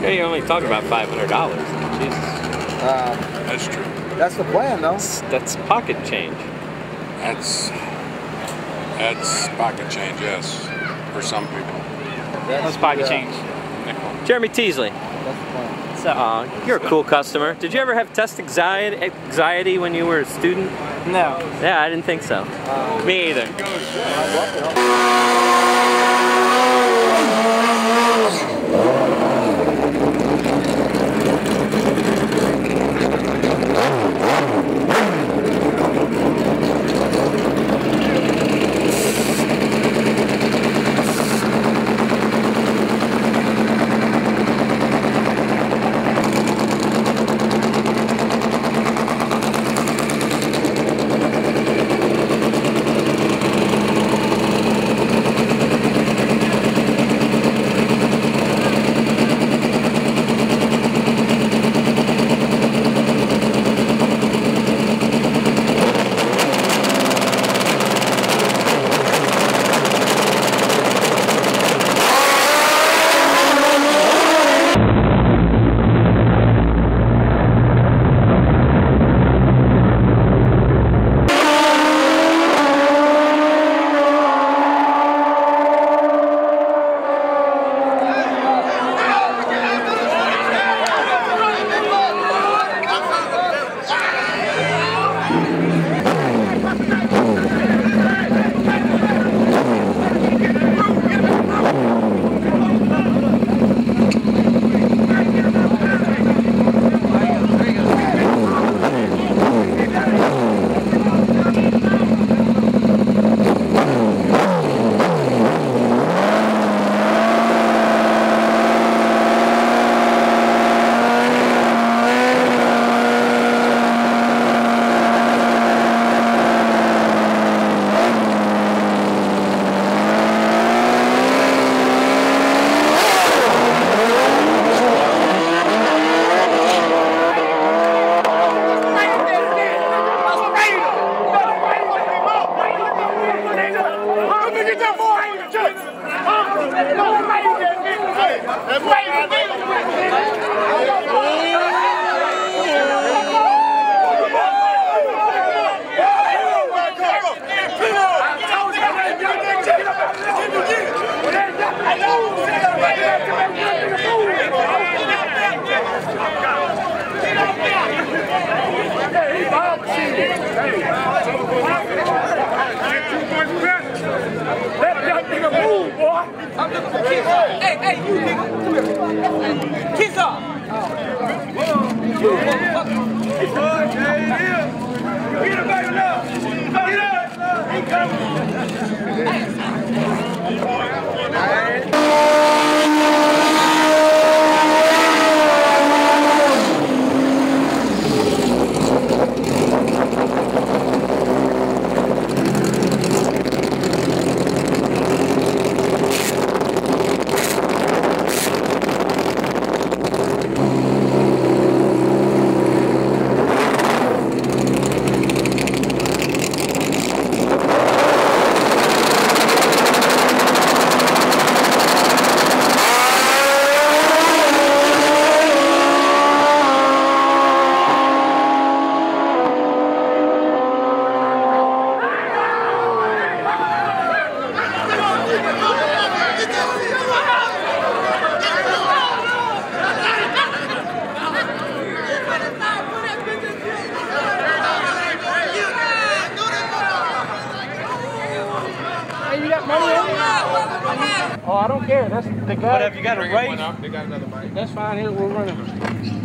Yeah, you only talk about five hundred dollars. Jesus, Uh, That's true. that's the plan, though. that's, that's pocket change. That's that's pocket change, yes, for some people. That's That's pocket the, uh, change. Nickel. Jeremy Teasley, That's the plan. So, uh, you're a cool customer. Did you ever have test anxiety, anxiety when you were a student? no. Yeah, I didn't think so. Me either. Hey, Oh, I don't care. That's the guy. What have you got a raise? That's fine. Here, we're running. it.